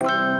you